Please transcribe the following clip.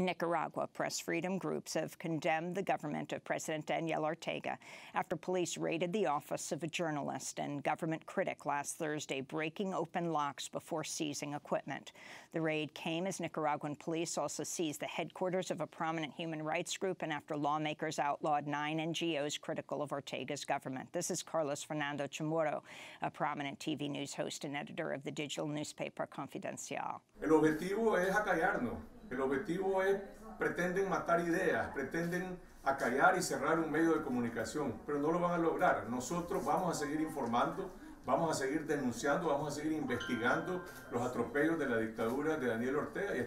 In Nicaragua, press freedom groups have condemned the government of President Daniel Ortega after police raided the office of a journalist and government critic last Thursday, breaking open locks before seizing equipment. The raid came as Nicaraguan police also seized the headquarters of a prominent human rights group and after lawmakers outlawed nine NGOs critical of Ortega's government. This is Carlos Fernando Chamorro, a prominent TV news host and editor of the digital newspaper Confidencial. El objetivo es acallarnos. El objetivo es, pretenden matar ideas, pretenden acallar y cerrar un medio de comunicación, pero no lo van a lograr. Nosotros vamos a seguir informando, vamos a seguir denunciando, vamos a seguir investigando los atropellos de la dictadura de Daniel Ortega.